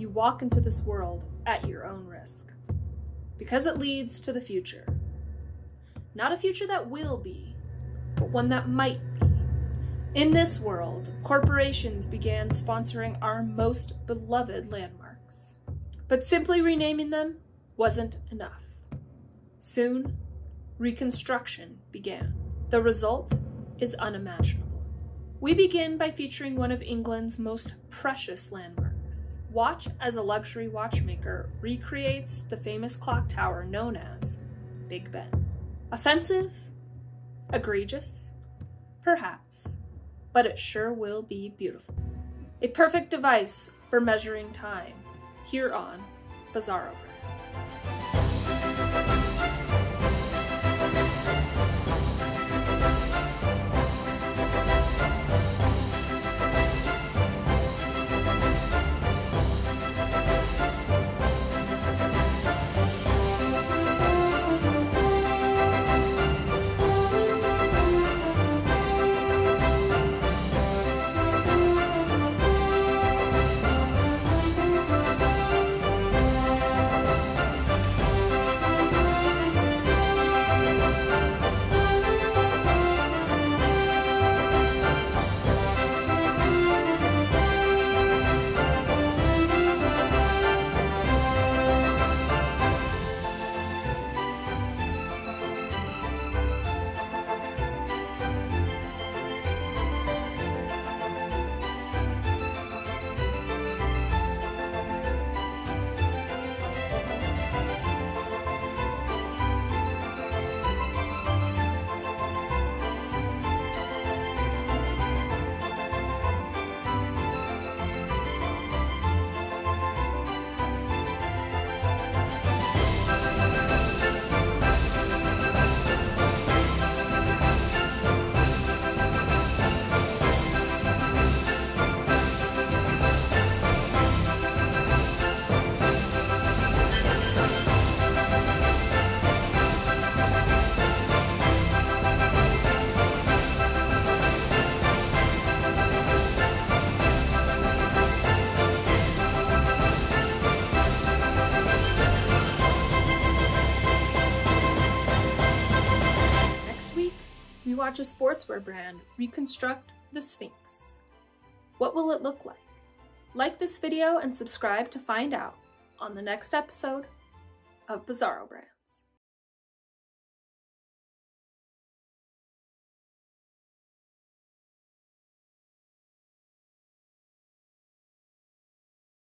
you walk into this world at your own risk. Because it leads to the future. Not a future that will be, but one that might be. In this world, corporations began sponsoring our most beloved landmarks. But simply renaming them wasn't enough. Soon, reconstruction began. The result is unimaginable. We begin by featuring one of England's most precious landmarks. Watch as a luxury watchmaker recreates the famous clock tower known as Big Ben. Offensive? Egregious? Perhaps. But it sure will be beautiful. A perfect device for measuring time here on Bizarro Brands. Watch a sportswear brand reconstruct the Sphinx. What will it look like? Like this video and subscribe to find out on the next episode of Bizarro Brands.